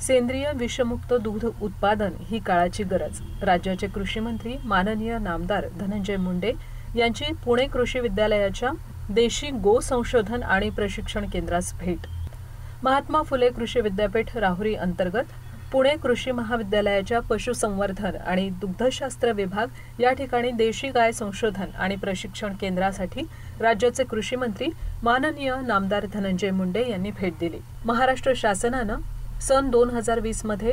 सेंद्रिय विषमुक्त दूध उत्पादन ही काळाची गरज. राज्याचे कृषी मंत्री माननीय नामदार धनंजय मुंडे यांची पुणे कृषी विद्यालयाच्या देशी गो संशोधन आणि प्रशिक्षण केंद्रास भेट. महात्मा फुले कृषी विद्यापीठ राहुरी अंतर्गत पुणे कृषी महाविद्यालयाच्या पशुसंवर्धन आणि दुग्धशास्त्र विभाग या ठिकाणी देशी गाय संशोधन आणि प्रशिक्षण केंद्रासाठी राज्याचे कृषी मंत्री माननीय नामदार धनंजय मुंडे यांनी भेट दिली. महाराष्ट्र शासनानं सन दोन हजार वीसमध्ये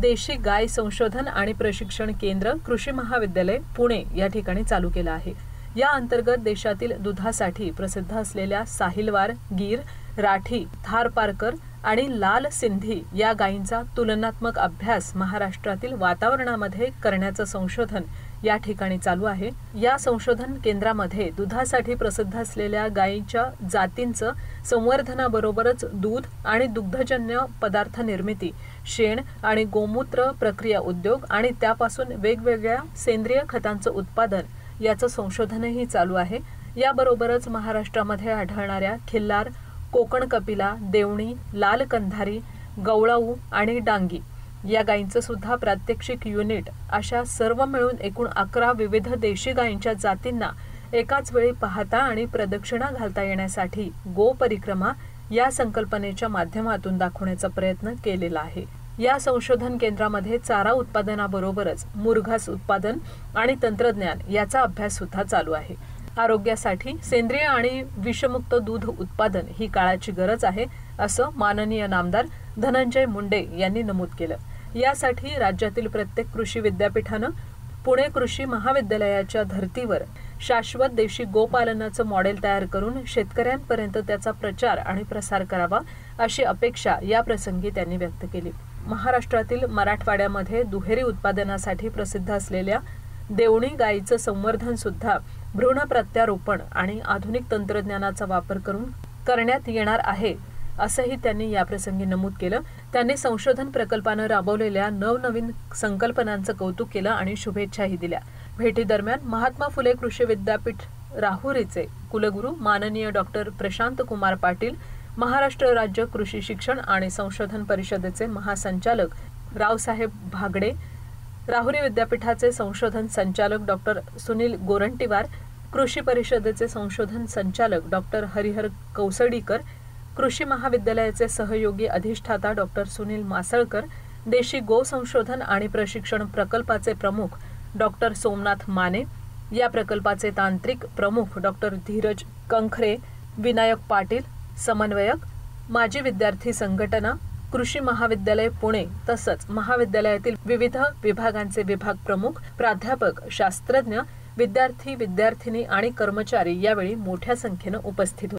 देशी गाय संशोधन आणि प्रशिक्षण केंद्र कृषी महाविद्यालय पुणे या ठिकाणी चालू केलं आहे. या अंतर्गत देशातील दुधासाठी प्रसिद्ध असलेल्या साहिलवार गीर राठी थारपारकर आणि लाल सिंधी या गायींचा तुलनात्मक अभ्यास महाराष्ट्रातील वातावरणामध्ये करण्याचं संशोधन या ठिकाणी चालू आहे. या संशोधन केंद्रामध्ये दुधासाठी प्रसिद्ध असलेल्या गायींच्या जातींचं संवर्धनाबरोबरच दूध आणि दुग्धजन्य पदार्थ निर्मिती शेण आणि गोमूत्र प्रक्रिया उद्योग आणि त्यापासून वेगवेगळ्या सेंद्रिय खतांचं उत्पादन याचं संशोधनही चालू आहे. याबरोबरच महाराष्ट्रामध्ये आढळणाऱ्या खिल्लार कोकण कपिला देवणी लाल कंधारी गवळाऊ आणि डांगी या गायींचं सुद्धा प्रात्यक्षिक युनिट अशा सर्व मिळून एकूण अकरा विविध देशी गायींच्या जातींना एकाच वेळी पाहता आणि प्रदक्षिणा घालता येण्यासाठी गो परिक्रमा या संकल्पनेच्या माध्यमातून दाखवण्याचा प्रयत्न केलेला आहे. या संशोधन केंद्रामध्ये चारा उत्पादनाबरोबरच मुरघास उत्पादन आणि तंत्रज्ञान याचा अभ्यास सुद्धा चालू आहे. आरोग्यासाठी सेंद्रिय आणि विषमुक्त दूध उत्पादन ही काळाची गरज आहे असं माननीय नामदार धनंजय मुंडे यांनी नमूद केलं. यासाठी राज्यातील प्रत्येक कृषी विद्यापीठानं पुणे कृषी महाविद्यालयाच्या धर्तीवर शाश्वत देशी गोपालनाचं मॉडेल तयार करून शेतकऱ्यांपर्यंत त्याचा प्रचार आणि प्रसार करावा अशी अपेक्षा या प्रसंगी त्यांनी व्यक्त केली. महाराष्ट्रातील मराठवाड्यामध्ये दुहेरी उत्पादनासाठी प्रसिद्ध असलेल्या देवणी गायीचं संवर्धन सुद्धा भ्रूण प्रत्यारोपण आणि आधुनिक तंत्रज्ञानाचा वापर करून करण्यात येणार आहे असंही त्यांनी याप्रसंगी नमूद केलं. त्यांनी संशोधन प्रकल्पानं राबवलेल्या नवनवीन संकल्पनांचं कौतुक केलं आणि शुभेच्छाही दिल्या. भेटीदरम्यान महात्मा फुले कृषी विद्यापीठ राहुरीचे कुलगुरू माननीय डॉक्टर प्रशांत कुमार पाटील महाराष्ट्र राज्य कृषी शिक्षण आणि संशोधन परिषदेचे महासंचालक रावसाहेब भागडे राहुरी विद्यापीठाचे संशोधन संचालक डॉक्टर सुनील गोरंटीवार कृषी परिषदेचे संशोधन संचालक डॉक्टर हरिहर कौसडीकर कृषी महाविद्यालयाचे सहयोगी अधिष्ठाता डॉक्टर सुनील मासळकर देशी गो संशोधन आणि प्रशिक्षण प्रकल्पाचे प्रमुख डॉक्टर सोमनाथ माने या प्रकल्पाचे तांत्रिक प्रमुख डॉक्टर धीरज कंखरे विनायक पाटील समन्वयक माजी विद्यार्थी संघटना कृषी महाविद्यालय पुणे तसंच महाविद्यालयातील विविध विभागांचे विभाग प्रमुख प्राध्यापक शास्त्रज्ञ विद्यार्थी विद्यार्थिनी आणि कर्मचारी यावेळी मोठ्या संख्येनं उपस्थित होते.